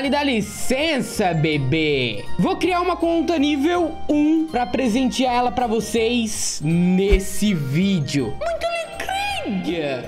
Lhe dá licença, bebê. Vou criar uma conta nível 1 pra presentear ela pra vocês nesse vídeo. Muito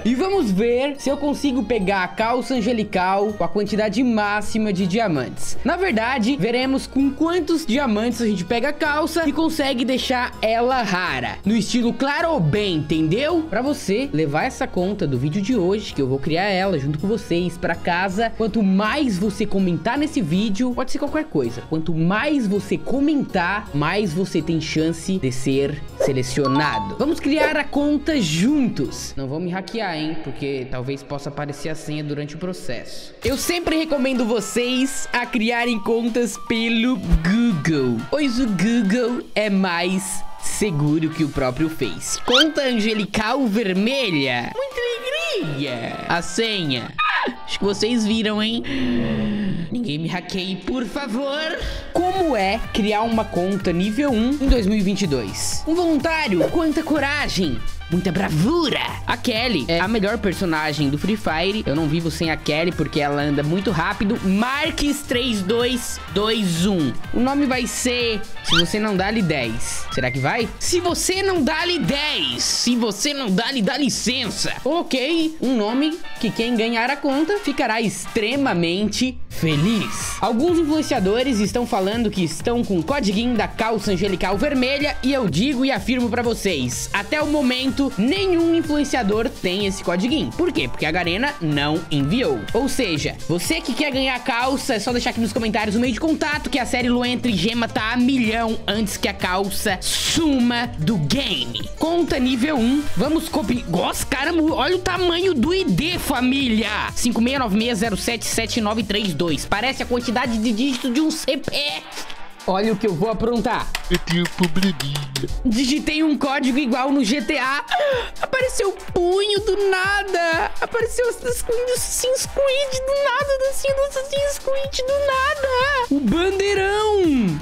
e vamos ver se eu consigo pegar a calça angelical com a quantidade máxima de diamantes. Na verdade, veremos com quantos diamantes a gente pega a calça e consegue deixar ela rara. No estilo claro ou bem, entendeu? Pra você levar essa conta do vídeo de hoje, que eu vou criar ela junto com vocês pra casa. Quanto mais você comentar nesse vídeo, pode ser qualquer coisa. Quanto mais você comentar, mais você tem chance de ser selecionado. Vamos criar a conta juntos. Não vão me hackear, hein? Porque talvez possa aparecer a senha durante o processo. Eu sempre recomendo vocês a criarem contas pelo Google, pois o Google é mais seguro que o próprio Face. Conta angelical vermelha. Muita alegria. A senha. Acho que vocês viram, hein? Ninguém me hackeie, por favor. Como é criar uma conta nível 1 em 2022? Um voluntário, quanta coragem muita bravura. A Kelly é a melhor personagem do Free Fire. Eu não vivo sem a Kelly porque ela anda muito rápido. Marques 3221. O nome vai ser Se você não dá-lhe 10. Será que vai? Se você não dá-lhe 10. Se você não dá-lhe dá licença. Ok, um nome que quem ganhar a conta ficará extremamente feliz. Alguns influenciadores estão falando que estão com o código da calça angelical vermelha e eu digo e afirmo para vocês, até o momento nenhum influenciador tem esse código. Por quê? Porque a Garena não enviou. Ou seja, você que quer ganhar a calça, é só deixar aqui nos comentários o meio de contato que a série Luentre Gema tá a milhão antes que a calça suma do game. Conta nível 1, vamos copiar... Nossa, caramba, olha o tamanho do ID, família! 5696077932. Parece a quantidade de dígitos de um CPF. Olha o que eu vou aprontar. Eu tenho probleminha. Digitei um código igual no GTA. Apareceu o punho do nada. Apareceu Assassin's Creed do nada. Do Assassin's Creed do nada. O bandeirão.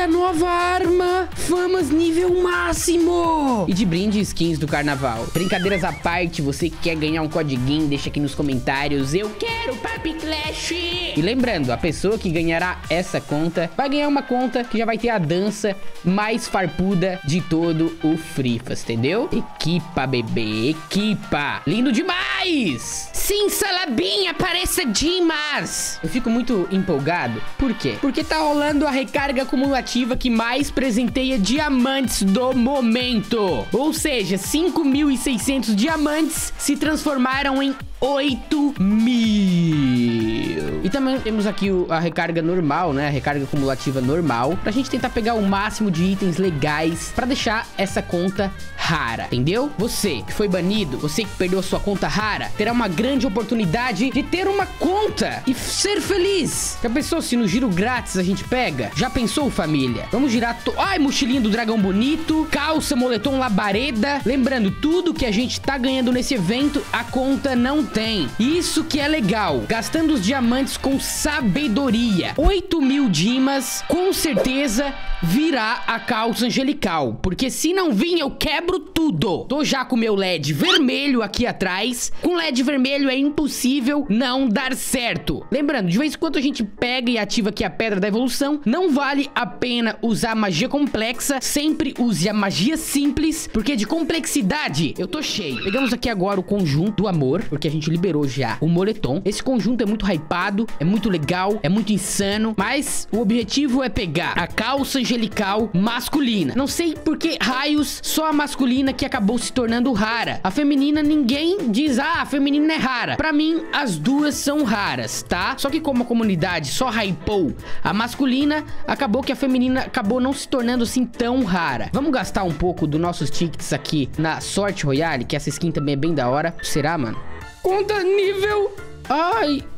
A nova arma, famas nível máximo. E de brinde, skins do carnaval. Brincadeiras à parte, você que quer ganhar um codiguinho, deixa aqui nos comentários. Eu quero Papi Clash. E lembrando, a pessoa que ganhará essa conta vai ganhar uma conta que já vai ter a dança mais farpuda de todo o Frifas, entendeu? Equipa, bebê, equipa. Lindo demais. Sim, Salabinha, pareça Dimas. Eu fico muito empolgado. Por quê? Porque tá rolando a recarga acumulativa que mais presenteia diamantes do momento. Ou seja, 5.600 diamantes se transformaram em 8 mil. E também temos aqui o, a recarga normal, né? A recarga acumulativa normal. Pra gente tentar pegar o máximo de itens legais pra deixar essa conta rara, entendeu? Você que foi banido, você que perdeu sua conta rara, terá uma grande oportunidade de ter uma conta e ser feliz. Já pensou se no giro grátis a gente pega? Já pensou, família? Vamos girar... To... Ai, mochilinha do dragão bonito, calça, moletom labareda. Lembrando, tudo que a gente tá ganhando nesse evento, a conta não tem. Isso que é legal. Gastando os diamantes com sabedoria. 8 mil dimas, com certeza, virá a calça angelical. Porque se não vir, eu quebro tudo. Tô já com meu LED vermelho aqui atrás. Com LED vermelho é impossível não dar certo. Lembrando, de vez em quando a gente pega e ativa aqui a Pedra da Evolução, não vale a pena usar magia complexa. Sempre use a magia simples, porque de complexidade eu tô cheio. Pegamos aqui agora o conjunto do amor, porque a gente liberou já o moletom. Esse conjunto é muito hypado, é muito legal, é muito insano, mas o objetivo é pegar a calça angelical masculina. Não sei por que raios só a masculina masculina que acabou se tornando rara. A feminina, ninguém diz, ah, a feminina é rara. Pra mim, as duas são raras, tá? Só que como a comunidade só hypou a masculina, acabou que a feminina acabou não se tornando assim tão rara. Vamos gastar um pouco dos nossos tickets aqui na Sorte Royale, que essa skin também é bem da hora. Será, mano? Conta nível... Ai...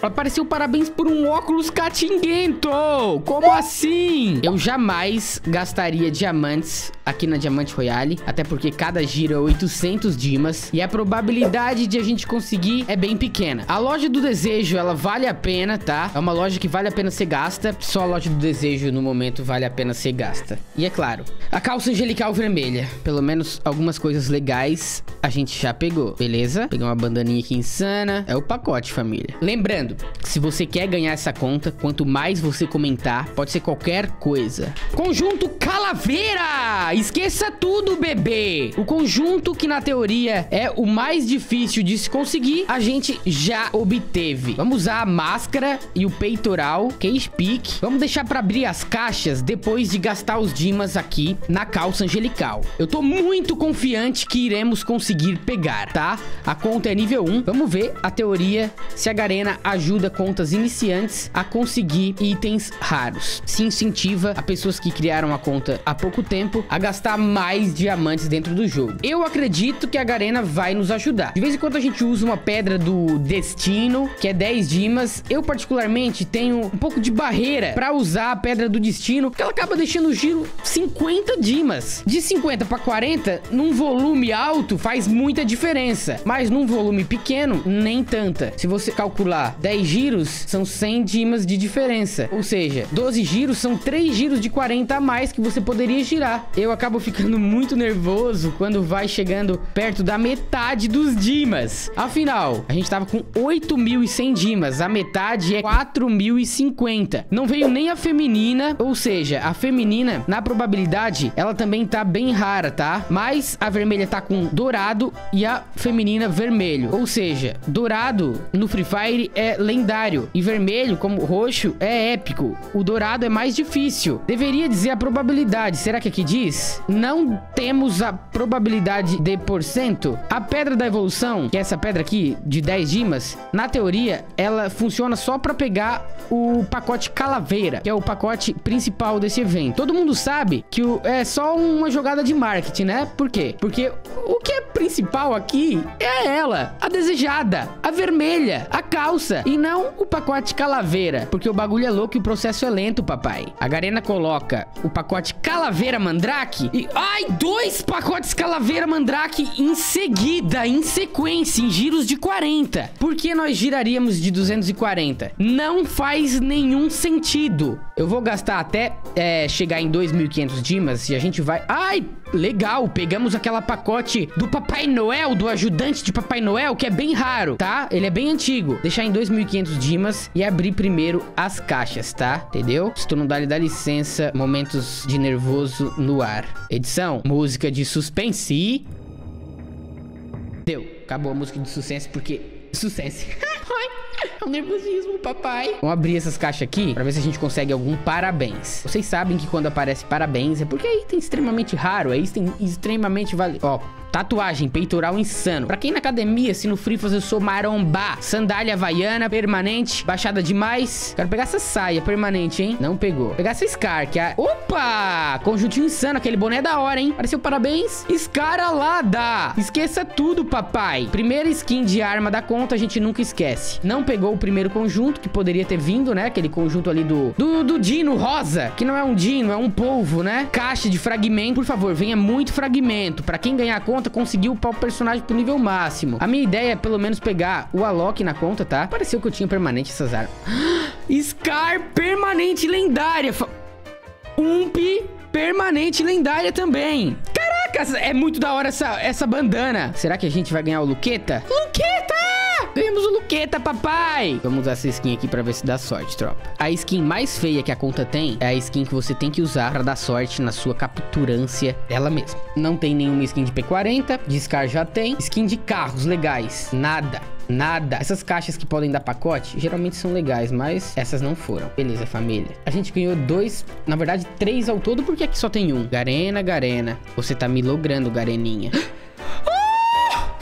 Apareceu parabéns por um óculos catinguento. Como assim? Eu jamais gastaria diamantes aqui na Diamante Royale. Até porque cada giro é 800 dimas. E a probabilidade de a gente conseguir é bem pequena. A loja do desejo, ela vale a pena, tá? É uma loja que vale a pena ser gasta. Só a loja do desejo, no momento, vale a pena ser gasta. E é claro, a calça angelical vermelha. Pelo menos algumas coisas legais a gente já pegou, beleza? Pegar uma bandaninha aqui insana. É o pacote, família. Lembrando, se você quer ganhar essa conta, quanto mais você comentar, pode ser qualquer coisa. Conjunto Calaveira! Esqueça tudo, bebê! O conjunto que na teoria é o mais difícil de se conseguir, a gente já obteve. Vamos usar a máscara e o peitoral, case peak. Vamos deixar pra abrir as caixas depois de gastar os dimas aqui na calça angelical. Eu tô muito confiante que iremos conseguir pegar, tá? A conta é nível 1. Vamos ver a teoria se a Garena ajuda contas iniciantes a conseguir itens raros. Se incentiva a pessoas que criaram a conta há pouco tempo a gastar mais diamantes dentro do jogo. Eu acredito que a Garena vai nos ajudar. De vez em quando a gente usa uma pedra do destino, que é 10 dimas. Eu particularmente tenho um pouco de barreira para usar a pedra do destino, porque ela acaba deixando o giro 50 dimas. De 50 para 40, num volume alto faz muita diferença, mas num volume pequeno, nem tanta. Se você calcular 10 giros, são 100 dimas de diferença. Ou seja, 12 giros são 3 giros de 40 a mais que você poderia girar. Eu acabo ficando muito nervoso quando vai chegando perto da metade dos dimas. Afinal, a gente tava com 8.100 dimas, a metade é 4.050. Não veio nem a feminina, ou seja, a feminina, na probabilidade, ela também tá bem rara, tá? Mas a vermelha tá com dourado e a feminina vermelho. Ou seja, dourado no Free Fire é lendário e vermelho, como roxo, é épico. O dourado é mais difícil. Deveria dizer a probabilidade. Será que aqui diz? Não temos a probabilidade de porcento. A pedra da evolução, que é essa pedra aqui de 10 dimas, na teoria, ela funciona só para pegar o pacote calaveira, que é o pacote principal desse evento. Todo mundo sabe que o, é só uma jogada de marketing, né? Por quê? Porque o que é principal aqui é ela, a desejada, a vermelha, a calça, e não o pacote calaveira, porque o bagulho é louco e o processo é lento, papai. A Garena coloca o pacote calaveira mandrake e... Ai, dois pacotes calaveira mandrake em seguida, em sequência, em giros de 40. Por que nós giraríamos de 240? Não faz nenhum sentido. Eu vou gastar até é, chegar em 2.500 dimas e a gente vai... Ai, legal, pegamos aquela pacote do Papai Noel, do ajudante de Papai Noel, que é bem raro, tá? Ele é bem antigo. Deixar em 2.500 dimas e abrir primeiro as caixas, tá? Entendeu? Se tu não dá, dá licença, momentos de nervoso no ar. Edição, música de suspense Deu, acabou a música de suspense porque... Suspense. É um nervosismo, papai. Vamos abrir essas caixas aqui pra ver se a gente consegue algum parabéns. Vocês sabem que quando aparece parabéns é porque é item extremamente raro, é item extremamente valioso. Ó, Tatuagem, peitoral insano. Pra quem na academia, se no Frifas eu sou maromba. Sandália havaiana, permanente, baixada demais. Quero pegar essa saia permanente, hein? Não pegou. Pegar essa Scar, que é... Opa! Conjuntinho insano, aquele boné é da hora, hein? Apareceu parabéns. Escaralada. Esqueça tudo, papai. Primeira skin de arma da conta, a gente nunca esquece. Não pegou o primeiro conjunto, que poderia ter vindo, né? Aquele conjunto ali do... Do, do Dino rosa, que não é um Dino, é um polvo, né? Caixa de fragmento. Por favor, venha muito fragmento. Pra quem ganhar a conta, conta, consegui upar o personagem pro nível máximo. A minha ideia é pelo menos pegar o Alok na conta, tá? Pareceu que eu tinha permanente essas armas. Scar permanente lendária. Ump permanente lendária também. Caraca, é muito da hora essa, essa bandana. Será que a gente vai ganhar o Luqueta? Luqueta! Ganhamos o Luqueta, papai! Vamos usar essa skin aqui pra ver se dá sorte, tropa. A skin mais feia que a conta tem é a skin que você tem que usar pra dar sorte na sua capturância dela mesma. Não tem nenhuma skin de P40, de Scar já tem. Skin de carros legais, nada. Nada. Essas caixas que podem dar pacote, geralmente são legais, mas essas não foram. Beleza, família. A gente ganhou dois, na verdade, três ao todo, porque aqui só tem um. Garena, Garena. Você tá me logrando, Gareninha.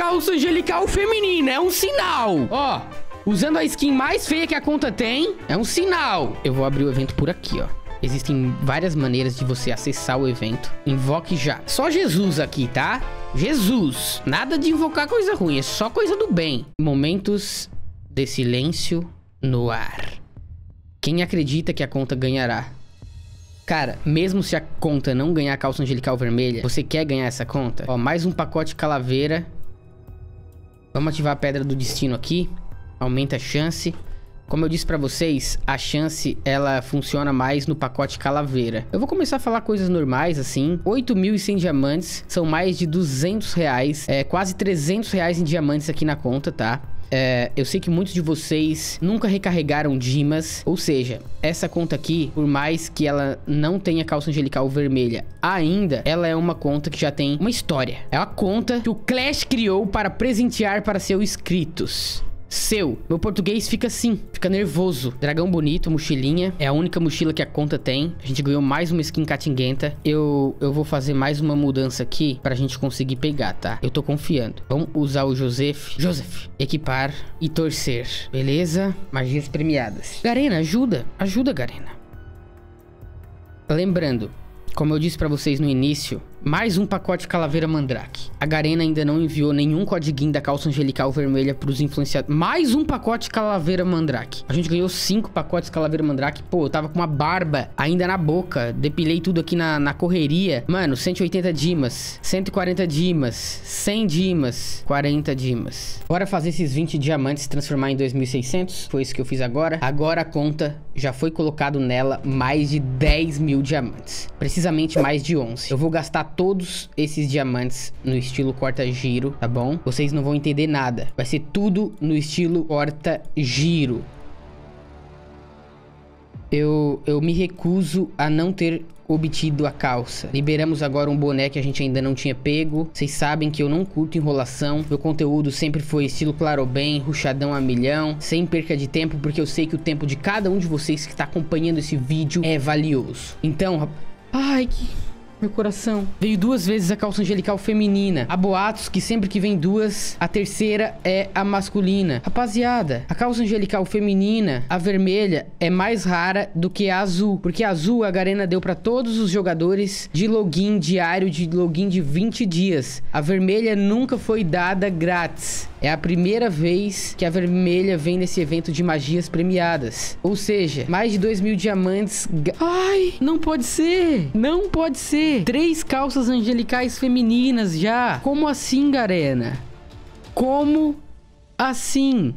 calça angelical feminina. É um sinal. Ó, usando a skin mais feia que a conta tem, é um sinal. Eu vou abrir o evento por aqui, ó. Existem várias maneiras de você acessar o evento. Invoque já. Só Jesus aqui, tá? Jesus. Nada de invocar coisa ruim, é só coisa do bem. Momentos de silêncio no ar. Quem acredita que a conta ganhará? Cara, mesmo se a conta não ganhar a calça angelical vermelha, você quer ganhar essa conta? Ó, mais um pacote calaveira. Vamos ativar a pedra do destino aqui. Aumenta a chance. Como eu disse pra vocês, a chance, ela funciona mais no pacote calaveira. Eu vou começar a falar coisas normais, assim. 8.100 diamantes, são mais de 200 reais. É, quase 300 reais em diamantes aqui na conta, tá? É, eu sei que muitos de vocês nunca recarregaram Dimas, ou seja, essa conta aqui, por mais que ela não tenha calça angelical vermelha ainda, ela é uma conta que já tem uma história. É uma conta que o Clash criou para presentear para seus inscritos seu. Meu português fica assim, fica nervoso. Dragão bonito, mochilinha. É a única mochila que a conta tem. A gente ganhou mais uma skin catinguenta. Eu, eu vou fazer mais uma mudança aqui pra gente conseguir pegar, tá? Eu tô confiando. Vamos usar o Joseph. Joseph. Equipar e torcer. Beleza? Magias premiadas. Garena, ajuda. Ajuda, Garena. Lembrando, como eu disse pra vocês no início, mais um pacote Calaveira Mandrake. A Garena ainda não enviou nenhum codiguinho da calça angelical vermelha pros influenciadores. Mais um pacote Calaveira Mandrake. A gente ganhou cinco pacotes Calaveira Mandrake. Pô, eu tava com uma barba ainda na boca. Depilei tudo aqui na, na correria. Mano, 180 dimas, 140 dimas, 100 dimas, 40 dimas. Bora fazer esses 20 diamantes transformar em 2.600. Foi isso que eu fiz agora. Agora a conta já foi colocado nela mais de 10 mil diamantes. Precisamente mais de 11. Eu vou gastar todos esses diamantes no estilo corta-giro, tá bom? Vocês não vão entender nada. Vai ser tudo no estilo corta-giro. Eu, eu me recuso a não ter obtido a calça. Liberamos agora um boné que a gente ainda não tinha pego. Vocês sabem que eu não curto enrolação. Meu conteúdo sempre foi estilo claro bem, ruchadão a milhão, sem perca de tempo, porque eu sei que o tempo de cada um de vocês que está acompanhando esse vídeo é valioso. Então, ai que meu coração. Veio duas vezes a calça angelical feminina. Há boatos que sempre que vem duas, a terceira é a masculina. Rapaziada, a calça angelical feminina, a vermelha, é mais rara do que a azul. Porque a azul a Garena deu para todos os jogadores de login diário, de login de 20 dias. A vermelha nunca foi dada grátis. É a primeira vez que a vermelha vem nesse evento de magias premiadas. Ou seja, mais de 2 mil diamantes. Ai, não pode ser. Não pode ser. Três calças angelicais femininas já. Como assim, Garena? Como assim?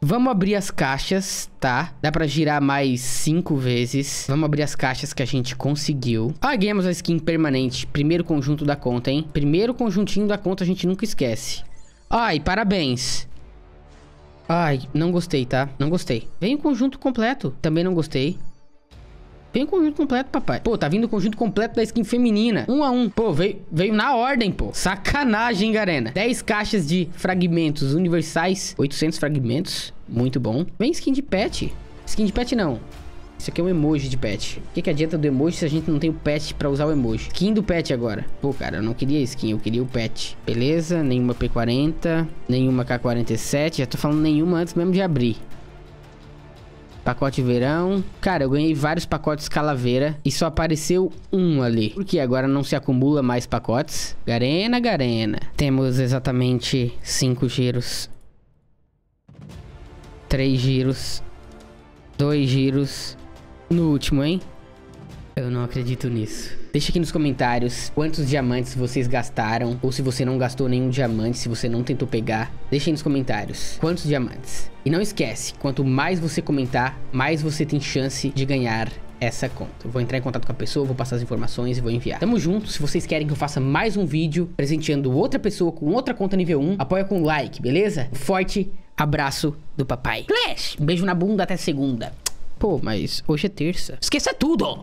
Vamos abrir as caixas, tá? Dá pra girar mais cinco vezes. Vamos abrir as caixas que a gente conseguiu. Ah, ganhamos a skin permanente. Primeiro conjunto da conta, hein? Primeiro conjuntinho da conta a gente nunca esquece. Ai, parabéns. Ai, não gostei, tá? Não gostei. Vem o conjunto completo. Também não gostei. Vem o conjunto completo, papai. Pô, tá vindo o conjunto completo da skin feminina. Um a um. Pô, veio, veio na ordem, pô. Sacanagem, Garena. 10 caixas de fragmentos universais. 800 fragmentos. Muito bom. Vem skin de pet. Skin de pet não. Isso aqui é um emoji de pet. O que, que adianta do emoji se a gente não tem o pet pra usar o emoji? Skin do pet agora. Pô, cara, eu não queria skin, eu queria o pet. Beleza, nenhuma P40, nenhuma K47. Já tô falando nenhuma antes mesmo de abrir. Pacote verão. Cara, eu ganhei vários pacotes calaveira e só apareceu um ali. Porque agora não se acumula mais pacotes. Garena, Garena. Temos exatamente cinco giros. Três giros. Dois giros. No último, hein? Eu não acredito nisso. Deixa aqui nos comentários quantos diamantes vocês gastaram. Ou se você não gastou nenhum diamante, se você não tentou pegar. Deixa aí nos comentários quantos diamantes. E não esquece, quanto mais você comentar, mais você tem chance de ganhar essa conta. Eu vou entrar em contato com a pessoa, vou passar as informações e vou enviar. Tamo junto. Se vocês querem que eu faça mais um vídeo presenteando outra pessoa com outra conta nível 1, apoia com like, beleza? Forte abraço do papai. Flash! Um beijo na bunda até segunda. Pô, mas hoje é terça. Esqueça tudo!